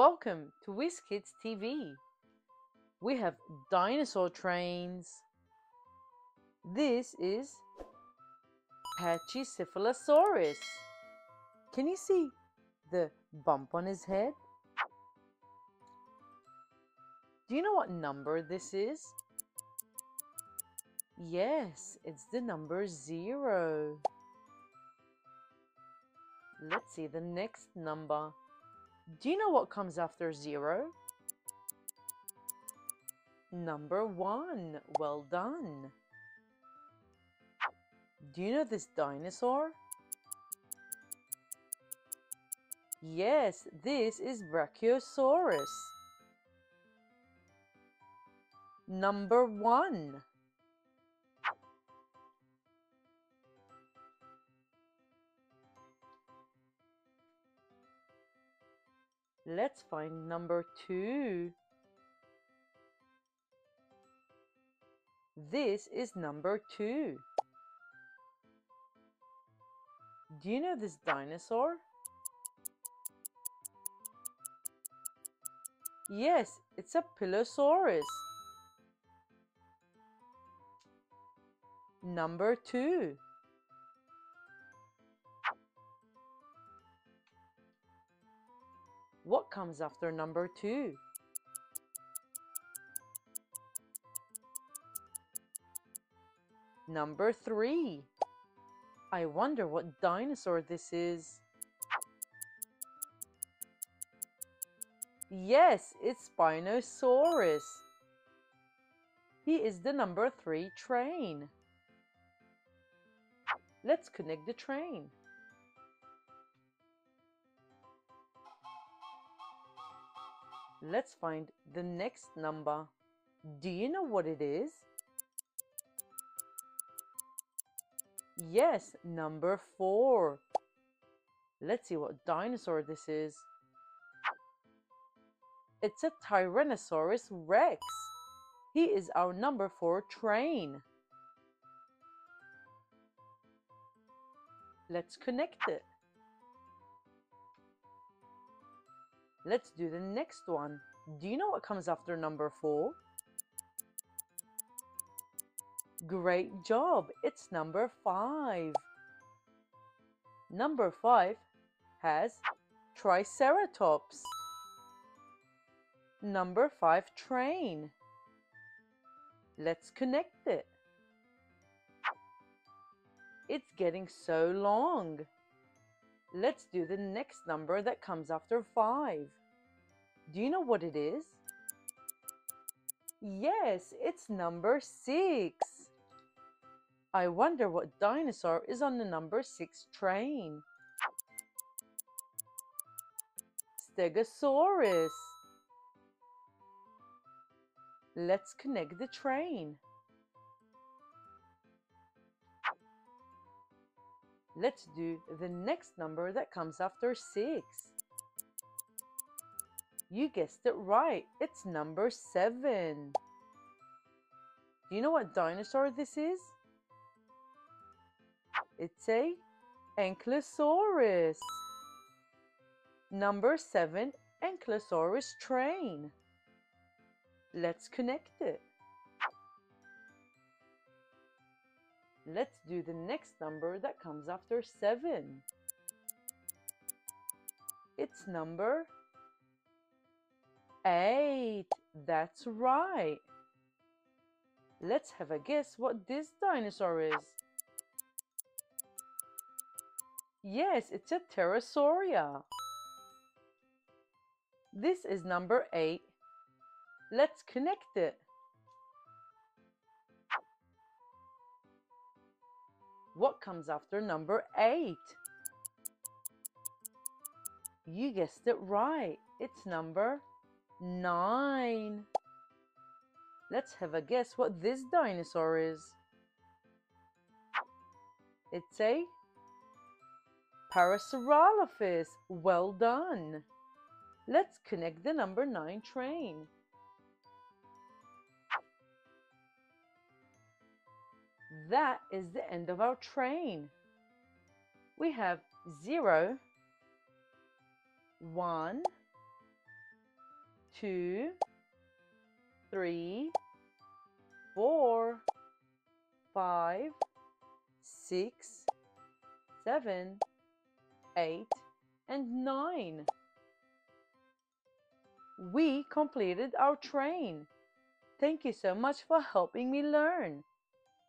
Welcome to WizzKidz TV. We have dinosaur trains. This is Pachycephalosaurus. Can you see the bump on his head? Do you know what number this is? Yes, it's the number zero. Let's see the next number. Do you know what comes after zero? Number one. Well done. Do you know this dinosaur? Yes, this is Brachiosaurus. Number one. Let's find number two. This is number two. Do you know this dinosaur? Yes, it's a Pliosaurus. Number two. Comes after number two? Number three. I wonder what dinosaur this is. Yes, it's Spinosaurus. He is the number three train. Let's connect the train. Let's find the next number. Do you know what it is? Yes, number four. Let's see what dinosaur this is. It's a Tyrannosaurus Rex. He is our number four train. Let's connect it. Let's do the next one. Do you know what comes after number four? Great job! It's number five. Number five has Triceratops. Number five train. Let's connect it. It's getting so long. Let's do the next number that comes after 5. Do you know what it is? Yes, it's number 6. I wonder what dinosaur is on the number 6 train. Stegosaurus. Let's connect the train. Let's do the next number that comes after 6. You guessed it right. It's number 7. Do you know what dinosaur this is? It's a Ankylosaurus. Number 7 Ankylosaurus train. Let's connect it. Let's do the next number that comes after 7. It's number 8. That's right. Let's have a guess what this dinosaur is. Yes, it's a pterosauria. This is number 8. Let's connect it. What comes after number 8? You guessed it right. It's number 9. Let's have a guess what this dinosaur is. It's a Parasaurolophus. Well done. Let's connect the number 9 train. That is the end of our train. We have 0, 1, two, three, four, five, six, seven, eight, and nine. We completed our train. Thank you so much for helping me learn.